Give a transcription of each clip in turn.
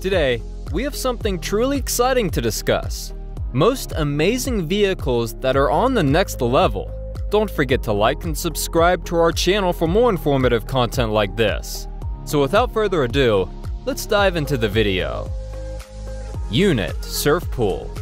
Today, we have something truly exciting to discuss. Most amazing vehicles that are on the next level. Don't forget to like and subscribe to our channel for more informative content like this. So without further ado, let's dive into the video. Unit Surf Pool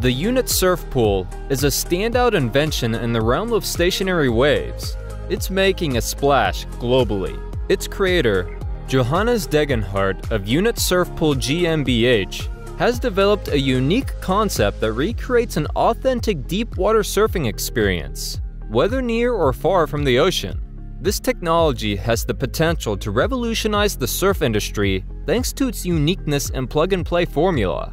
The Unit Surf Pool is a standout invention in the realm of stationary waves. It's making a splash globally. Its creator, Johannes Degenhardt of Unit Surf Pool GmbH has developed a unique concept that recreates an authentic deep water surfing experience, whether near or far from the ocean. This technology has the potential to revolutionize the surf industry thanks to its uniqueness and plug-and-play formula.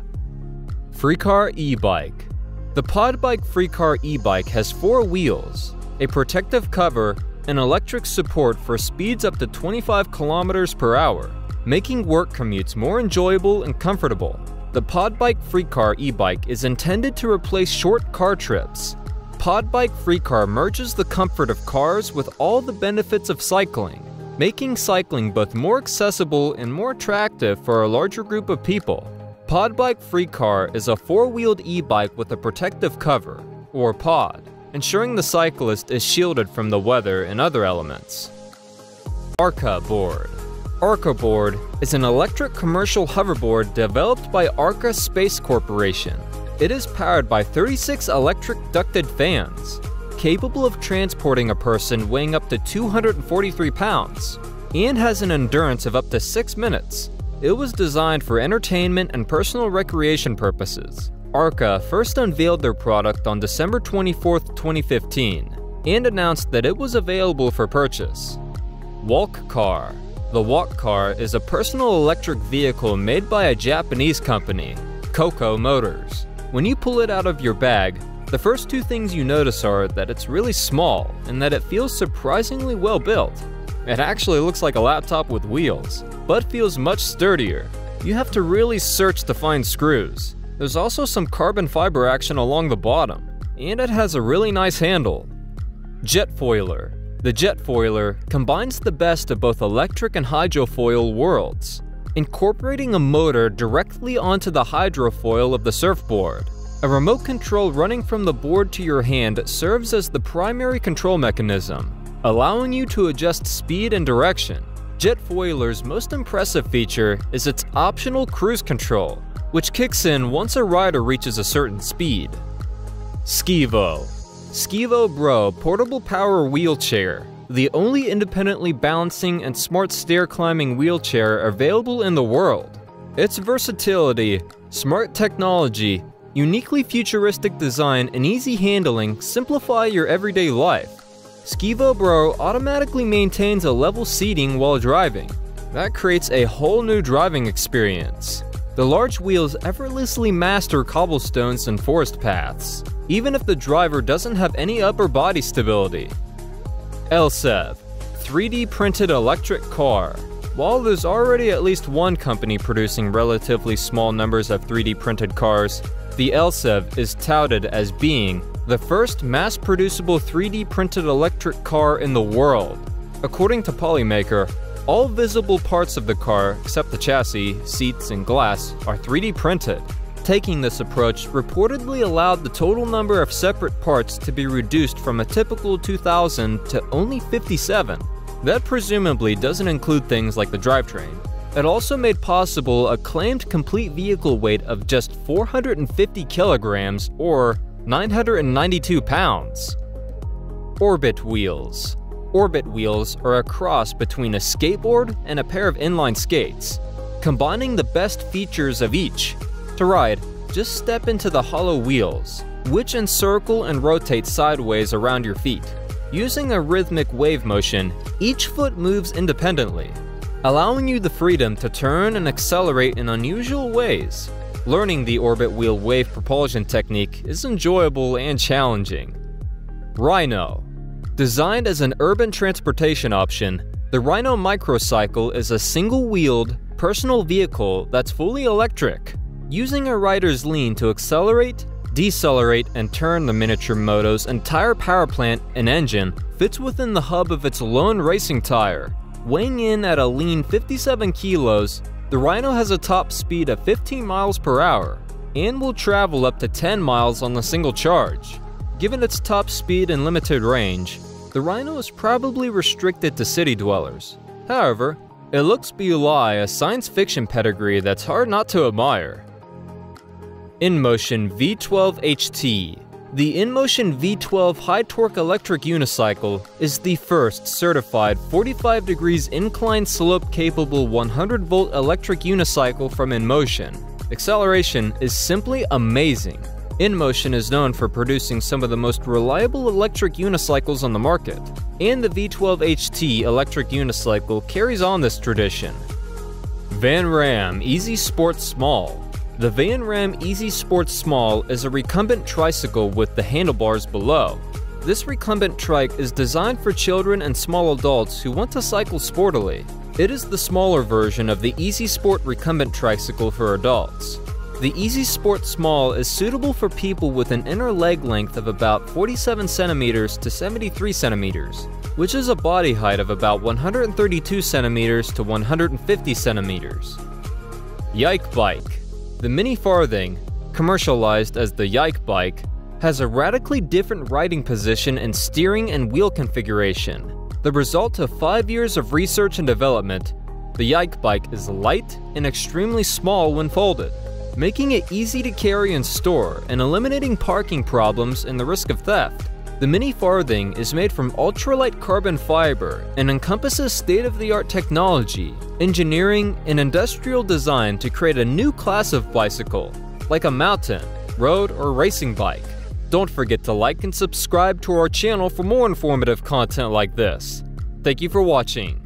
Frikar e-bike The Podbike Frikar e-bike has four wheels, a protective cover, and electric support for speeds up to 25 kilometers per hour, making work commutes more enjoyable and comfortable. The Podbike Frikar e-bike is intended to replace short car trips. Podbike Frikar merges the comfort of cars with all the benefits of cycling, making cycling both more accessible and more attractive for a larger group of people. Podbike Frikar is a four-wheeled e-bike with a protective cover, or pod, ensuring the cyclist is shielded from the weather and other elements. Arca Board Arca Board is an electric commercial hoverboard developed by Arca Space Corporation. It is powered by 36 electric ducted fans, capable of transporting a person weighing up to 243 pounds, and has an endurance of up to 6 minutes. It was designed for entertainment and personal recreation purposes. Arca first unveiled their product on December 24, 2015, and announced that it was available for purchase. Walk Car The Walk Car is a personal electric vehicle made by a Japanese company, Cocoa Motors. When you pull it out of your bag, the first two things you notice are that it's really small and that it feels surprisingly well built. It actually looks like a laptop with wheels, but feels much sturdier. You have to really search to find screws. There's also some carbon fiber action along the bottom, and it has a really nice handle. Jetfoiler The Jetfoiler combines the best of both electric and hydrofoil worlds, incorporating a motor directly onto the hydrofoil of the surfboard. A remote control running from the board to your hand serves as the primary control mechanism, allowing you to adjust speed and direction. Jetfoiler's most impressive feature is its optional cruise control, which kicks in once a rider reaches a certain speed. Scewo Scewo Bro Portable Power Wheelchair the only independently balancing and smart stair climbing wheelchair available in the world. Its versatility, smart technology, uniquely futuristic design, and easy handling simplify your everyday life. Scewo Bro automatically maintains a level seating while driving. That creates a whole new driving experience. The large wheels effortlessly master cobblestones and forest paths, even if the driver doesn't have any upper body stability. LSEV 3D printed electric car. While there's already at least one company producing relatively small numbers of 3D printed cars, the LSEV is touted as being the first mass producible 3D printed electric car in the world. According to Polymaker, all visible parts of the car, except the chassis, seats, and glass, are 3D printed. Taking this approach reportedly allowed the total number of separate parts to be reduced from a typical 2,000 to only 57. That presumably doesn't include things like the drivetrain. It also made possible a claimed complete vehicle weight of just 450 kilograms or 992 pounds. Orbit Wheels Orbit wheels are a cross between a skateboard and a pair of inline skates, combining the best features of each. To ride, just step into the hollow wheels, which encircle and rotate sideways around your feet. Using a rhythmic wave motion, each foot moves independently, allowing you the freedom to turn and accelerate in unusual ways. Learning the orbit wheel wave propulsion technique is enjoyable and challenging. RYNO Designed as an urban transportation option, the RYNO Microcycle is a single-wheeled, personal vehicle that's fully electric. Using a rider's lean to accelerate, decelerate, and turn the miniature moto's entire power plant and engine fits within the hub of its lone racing tire. Weighing in at a lean 57 kilos, The RYNO has a top speed of 15 miles per hour and will travel up to 10 miles on a single charge. Given its top speed and limited range, the RYNO is probably restricted to city dwellers. However, it looks belie a science fiction pedigree that's hard not to admire. InMotion V12 HT The InMotion V12 high torque electric unicycle is the first certified 45 degrees incline slope capable 100 volt electric unicycle from InMotion. Acceleration is simply amazing. InMotion is known for producing some of the most reliable electric unicycles on the market, and the V12 HT electric unicycle carries on this tradition. Van Raam Easy Sport Small the Van Raam Easy Sport Small is a recumbent tricycle with the handlebars below. This recumbent trike is designed for children and small adults who want to cycle sportily. It is the smaller version of the Easy Sport recumbent tricycle for adults. The Easy Sport Small is suitable for people with an inner leg length of about 47 centimeters to 73 centimeters, which is a body height of about 132 centimeters to 150 centimeters. Yike Bike the Mini Farthing, commercialized as the Yike bike, has a radically different riding position and steering and wheel configuration. The result of five years of research and development, the Yike bike is light and extremely small when folded, making it easy to carry and store and eliminating parking problems and the risk of theft. The Mini Farthing is made from ultralight carbon fiber and encompasses state-of-the-art technology, engineering, and industrial design to create a new class of bicycle, like a mountain, road, or racing bike. Don't forget to like and subscribe to our channel for more informative content like this. Thank you for watching.